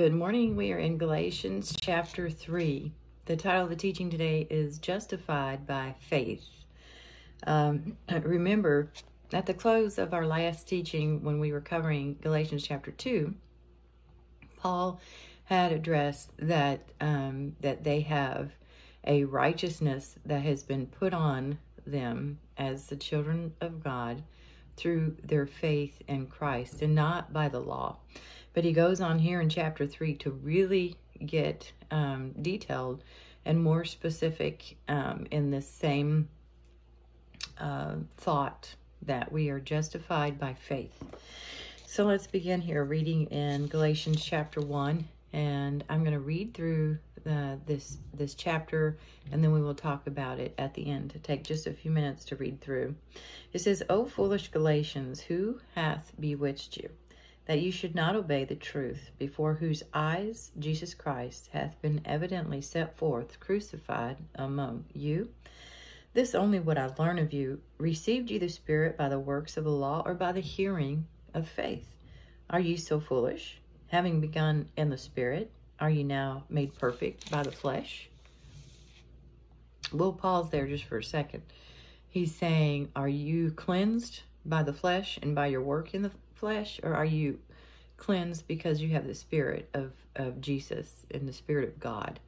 Good morning. We are in Galatians chapter 3. The title of the teaching today is Justified by Faith. Um, remember, at the close of our last teaching, when we were covering Galatians chapter 2, Paul had addressed that, um, that they have a righteousness that has been put on them as the children of God through their faith in Christ and not by the law. But he goes on here in chapter 3 to really get um, detailed and more specific um, in this same uh, thought that we are justified by faith. So let's begin here reading in Galatians chapter 1 and I'm going to read through the, this this chapter and then we will talk about it at the end to take just a few minutes to read through. It says, O foolish Galatians, who hath bewitched you? That you should not obey the truth, before whose eyes Jesus Christ hath been evidently set forth, crucified among you. This only would I learn of you. Received ye the Spirit by the works of the law, or by the hearing of faith? Are ye so foolish? Having begun in the Spirit, are ye now made perfect by the flesh? We'll pause there just for a second. He's saying, are you cleansed by the flesh and by your work in the flesh, or are you cleansed because you have the spirit of, of Jesus and the spirit of God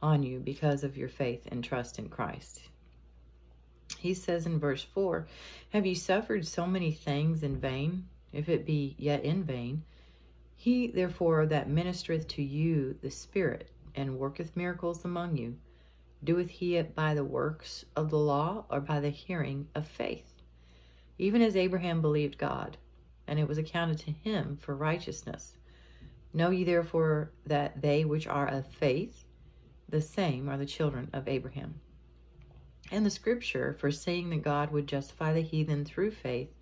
on you because of your faith and trust in Christ? He says in verse 4, Have you suffered so many things in vain, if it be yet in vain? He, therefore, that ministereth to you the Spirit, and worketh miracles among you, doeth he it by the works of the law, or by the hearing of faith? Even as Abraham believed God, and it was accounted to him for righteousness. Know ye therefore that they which are of faith, the same are the children of Abraham. And the scripture, foreseeing that God would justify the heathen through faith,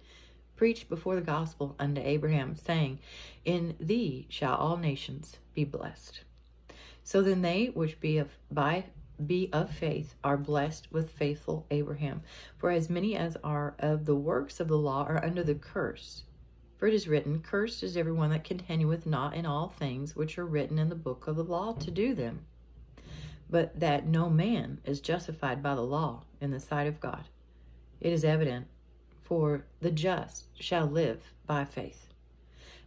preached before the gospel unto Abraham, saying, In thee shall all nations be blessed. So then they which be of by be of faith are blessed with faithful Abraham. For as many as are of the works of the law are under the curse. For it is written, Cursed is everyone that continueth not in all things which are written in the book of the law to do them. But that no man is justified by the law in the sight of God. It is evident, for the just shall live by faith.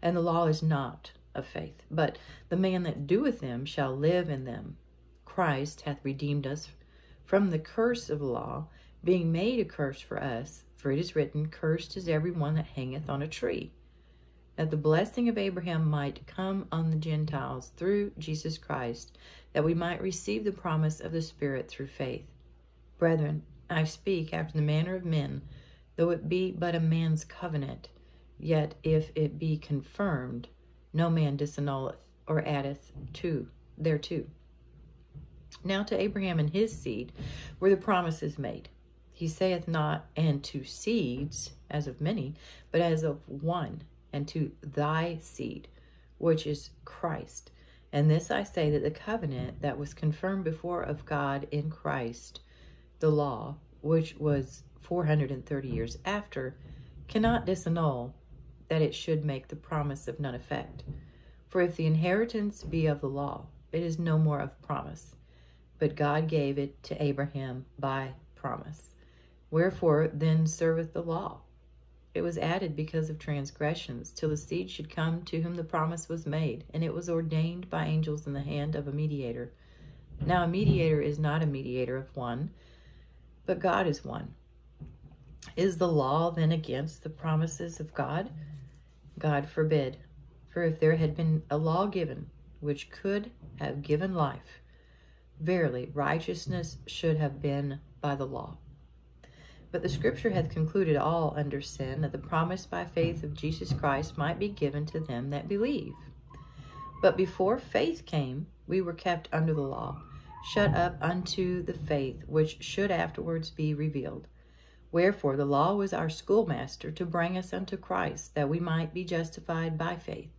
And the law is not of faith, but the man that doeth them shall live in them. Christ hath redeemed us from the curse of the law, being made a curse for us. For it is written, Cursed is every one that hangeth on a tree that the blessing of Abraham might come on the Gentiles through Jesus Christ, that we might receive the promise of the Spirit through faith. Brethren, I speak after the manner of men, though it be but a man's covenant, yet if it be confirmed, no man disannulleth or addeth to thereto. Now to Abraham and his seed were the promises made. He saith not, and to seeds, as of many, but as of one, and to thy seed, which is Christ. And this I say that the covenant that was confirmed before of God in Christ, the law, which was 430 years after, cannot disannul that it should make the promise of none effect. For if the inheritance be of the law, it is no more of promise, but God gave it to Abraham by promise. Wherefore then serveth the law? It was added because of transgressions, till the seed should come to whom the promise was made, and it was ordained by angels in the hand of a mediator. Now a mediator is not a mediator of one, but God is one. Is the law then against the promises of God? God forbid. For if there had been a law given, which could have given life, verily righteousness should have been by the law. But the scripture hath concluded all under sin, that the promise by faith of Jesus Christ might be given to them that believe. But before faith came, we were kept under the law, shut up unto the faith which should afterwards be revealed. Wherefore the law was our schoolmaster to bring us unto Christ, that we might be justified by faith.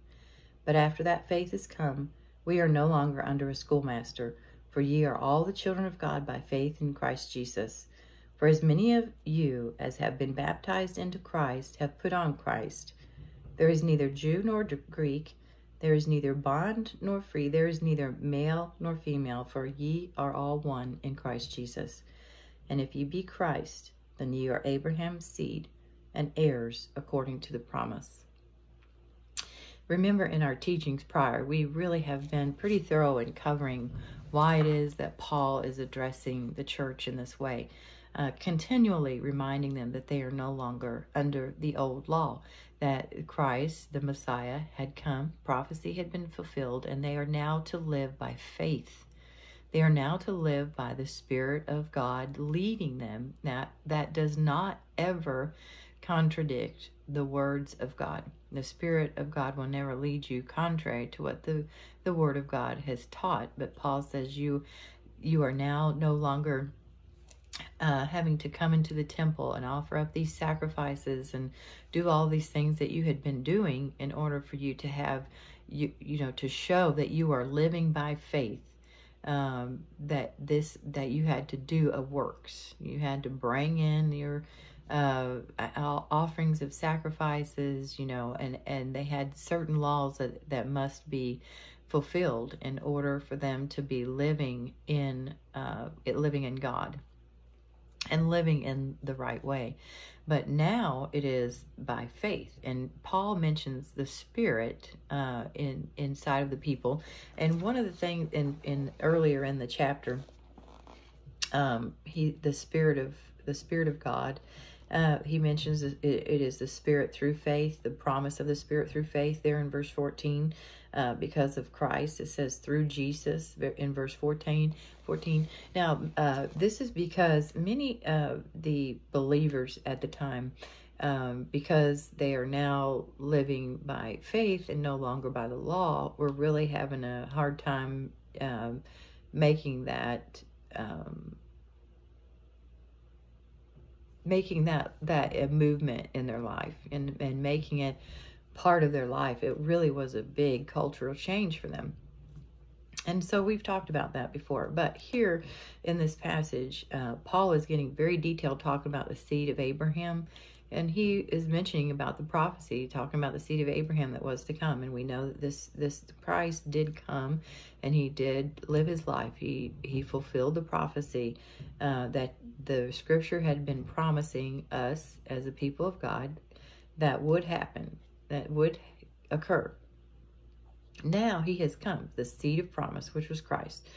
But after that faith is come, we are no longer under a schoolmaster, for ye are all the children of God by faith in Christ Jesus. For as many of you as have been baptized into Christ have put on Christ. There is neither Jew nor Greek, There is neither bond nor free, there is neither male nor female, for ye are all one in Christ Jesus. And if ye be Christ, then ye are Abraham's seed and heirs according to the promise. Remember in our teachings prior, we really have been pretty thorough in covering why it is that Paul is addressing the church in this way, uh, continually reminding them that they are no longer under the old law, that Christ, the Messiah, had come, prophecy had been fulfilled, and they are now to live by faith. They are now to live by the Spirit of God leading them. That, that does not ever contradict the words of God. The Spirit of God will never lead you contrary to what the, the Word of God has taught. But Paul says you you are now no longer uh, having to come into the temple and offer up these sacrifices and do all these things that you had been doing in order for you to have you you know to show that you are living by faith um, that this that you had to do a works. You had to bring in your uh, offerings of sacrifices, you know, and, and they had certain laws that, that must be fulfilled in order for them to be living in, uh, living in God and living in the right way. But now it is by faith. And Paul mentions the spirit uh, in inside of the people. And one of the things in, in earlier in the chapter, um, he the spirit of the spirit of God uh, he mentions it, it is the Spirit through faith, the promise of the Spirit through faith there in verse 14. Uh, because of Christ, it says through Jesus in verse 14. 14. Now, uh, this is because many of the believers at the time, um, because they are now living by faith and no longer by the law, were really having a hard time um, making that um, making that that a movement in their life and and making it part of their life it really was a big cultural change for them. And so we've talked about that before but here in this passage uh, paul is getting very detailed talking about the seed of abraham and he is mentioning about the prophecy talking about the seed of abraham that was to come. And we know that this this christ did come and he did live his life. He he fulfilled the prophecy uh, that the scripture had been promising us as a people of god that would happen that would occur. Now he has come the seed of promise which was christ.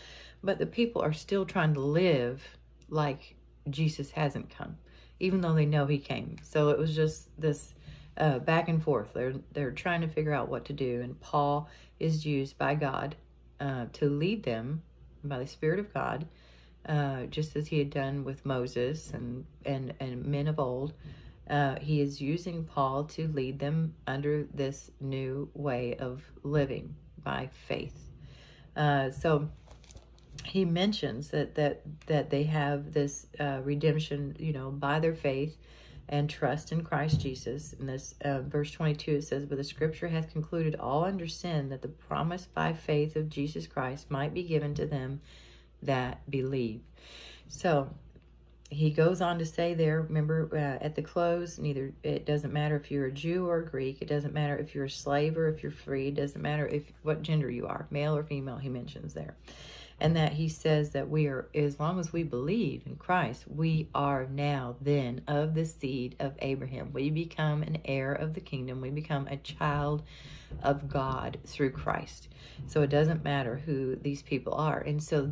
But the people are still trying to live like jesus hasn't come even though they know he came. So it was just this uh, back and forth. They're they're trying to figure out what to do, and Paul is used by God uh, to lead them by the Spirit of God, uh, just as he had done with Moses and and and men of old. Uh, he is using Paul to lead them under this new way of living by faith. Uh, so he mentions that that that they have this uh, redemption, you know, by their faith and trust in Christ Jesus. In this uh, verse 22, it says, But the scripture hath concluded all under sin that the promise by faith of Jesus Christ might be given to them that believe. So he goes on to say there, remember uh, at the close, neither it doesn't matter if you're a Jew or a Greek, it doesn't matter if you're a slave or if you're free, it doesn't matter if what gender you are, male or female, he mentions there and that he says that we are, as long as we believe in Christ, we are now then of the seed of Abraham. We become an heir of the kingdom. We become a child of God through Christ. So it doesn't matter who these people are. And so,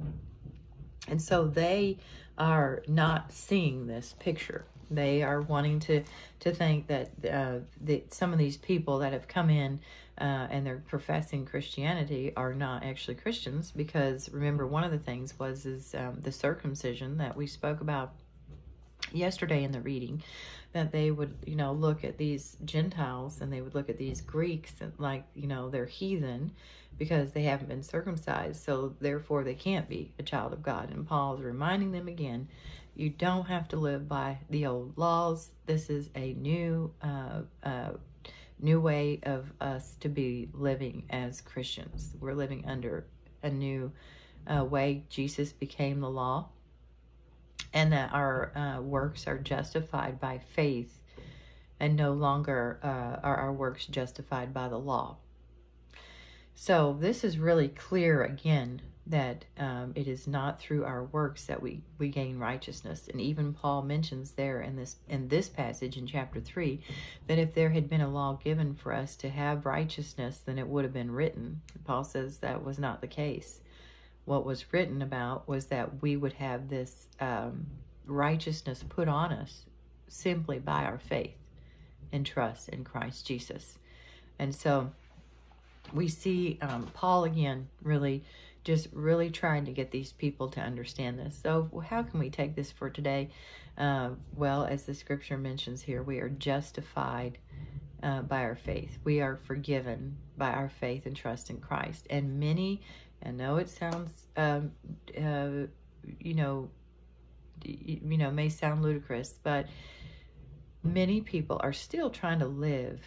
and so they are not seeing this picture. They are wanting to, to think that, uh, that some of these people that have come in uh, and they're professing Christianity are not actually Christians because remember one of the things was is um, the circumcision that we spoke about yesterday in the reading that they would you know look at these Gentiles and they would look at these Greeks like you know they're heathen because they haven't been circumcised. So therefore they can't be a child of God. And Paul is reminding them again you don't have to live by the old laws. This is a new uh, uh, new way of us to be living as Christians. We're living under a new uh, way. Jesus became the law, and that our uh, works are justified by faith and no longer uh, are our works justified by the law. So this is really clear again that um, it is not through our works that we, we gain righteousness. And even Paul mentions there in this in this passage in chapter three that if there had been a law given for us to have righteousness, then it would have been written. Paul says that was not the case. What was written about was that we would have this um, righteousness put on us simply by our faith and trust in Christ Jesus. And so we see um, Paul again really just really trying to get these people to understand this. So how can we take this for today? Uh, well, as the scripture mentions here, we are justified uh, by our faith. We are forgiven by our faith and trust in Christ. And many, I know it sounds, um, uh, you know, you know, may sound ludicrous, but many people are still trying to live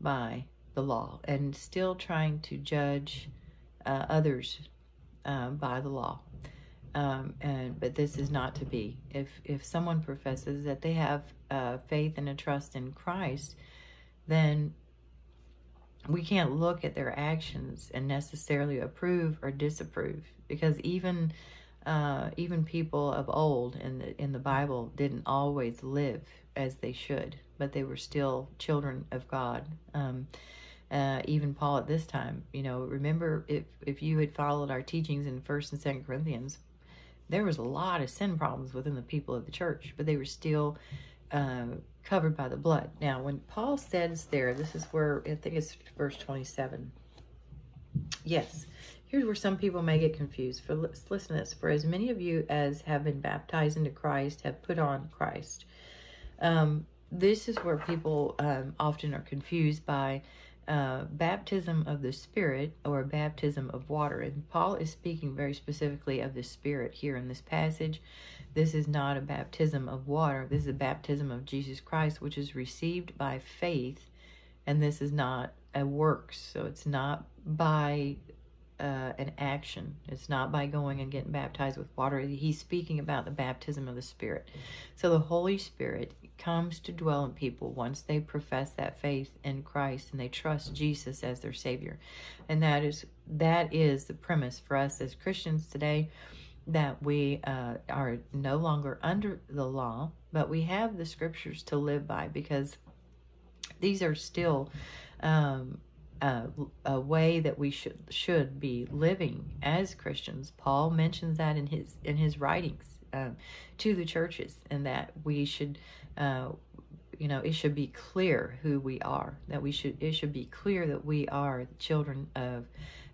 by the law and still trying to judge uh, others uh, by the law. Um, and but this is not to be. If if someone professes that they have uh, faith and a trust in Christ, then we can't look at their actions and necessarily approve or disapprove because even uh, even people of old in the in the Bible didn't always live as they should, but they were still children of God. Um, uh, even Paul at this time. You know, remember if if you had followed our teachings in First and Second Corinthians, there was a lot of sin problems within the people of the church, but they were still uh, covered by the blood. Now, when Paul says there, this is where I think it's verse twenty-seven. Yes, here's where some people may get confused. For listen to this: For as many of you as have been baptized into Christ have put on Christ. Um, this is where people um, often are confused by uh, baptism of the Spirit or baptism of water. And Paul is speaking very specifically of the Spirit here in this passage. This is not a baptism of water. This is a baptism of Jesus Christ, which is received by faith. And this is not a works. So it's not by uh, an action. It's not by going and getting baptized with water. He's speaking about the baptism of the Spirit. So the Holy Spirit comes to dwell in people once they profess that faith in Christ and they trust Jesus as their Savior. And that is that is the premise for us as Christians today that we uh, are no longer under the law, but we have the scriptures to live by because these are still um, a, a, way that we should should be living as Christians. Paul mentions that in his in his writings um, to the churches, and that we should, uh, you know, it should be clear who we are. That we should it should be clear that we are children of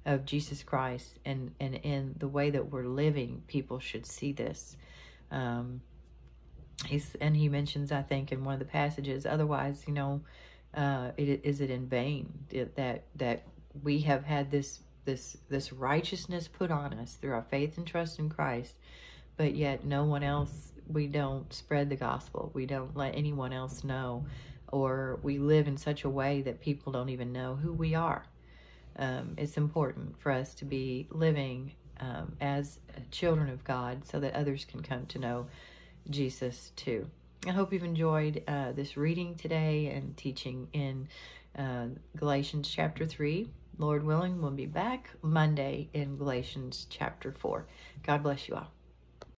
of Jesus Christ, and and in the way that we're living, people should see this. Um, he's and he mentions, I think, in one of the passages. Otherwise, you know uh, it, is it in vain that that we have had this this this righteousness put on us through our faith and trust in Christ, but yet no one else we don't spread the gospel. We don't let anyone else know, or we live in such a way that people don't even know who we are. Um, it's important for us to be living um, as children of God so that others can come to know Jesus too. I hope you've enjoyed uh, this reading today and teaching in uh, Galatians chapter 3. Lord willing, we'll be back Monday in Galatians chapter 4. God bless you all.